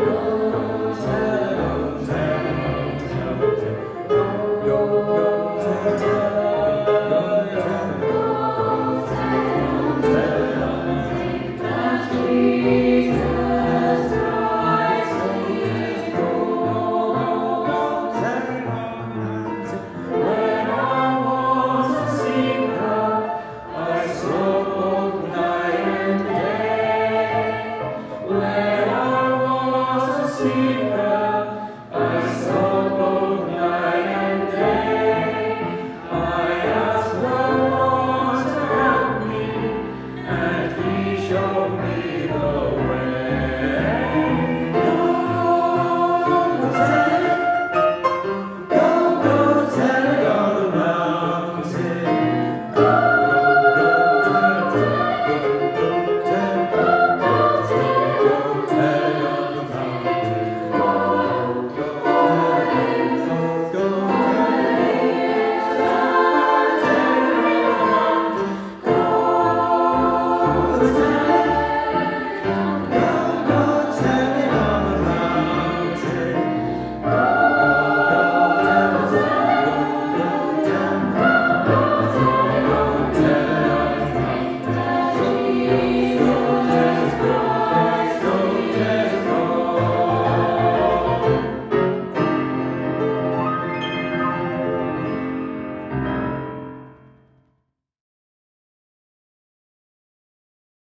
Yo, yo, yo, yo, yo. sim.